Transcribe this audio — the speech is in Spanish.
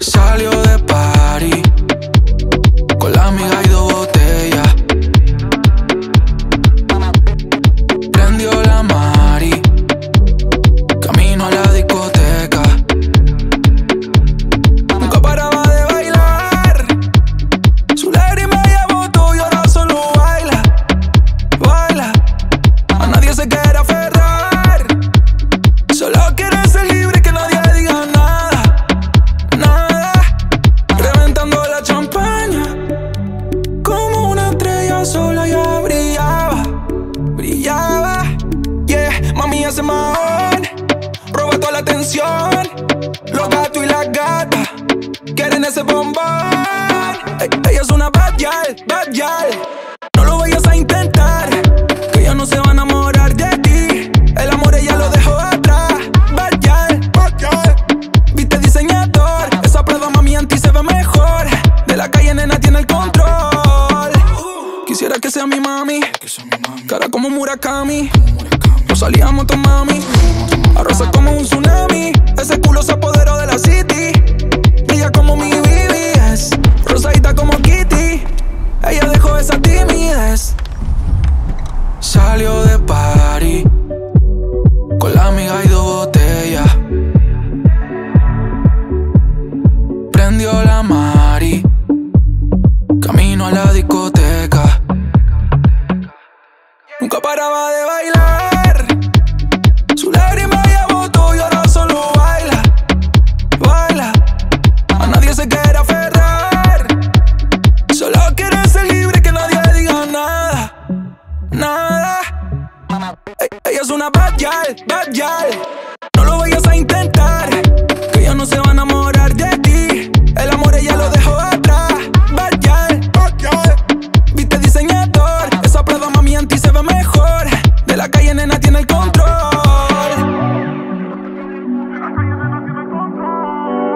Salió de party estrella sola brillaba, brillaba. Yeah, mami hace mahón, roba toda la atención. Los gatos y las gatas quieren ese bombón. Ella es una bad girl, bad girl. Quisiera que sea mi mami, cara como Murakami. Nos salíamos con mami, No lo vayas a intentar, que ella no se va a enamorar de ti. El amor ella lo dejó atrás, bad gal. Viste diseñador, esa Prada mami anti se ve mejor. De la calle nena tiene el control. De la calle nena tiene el control.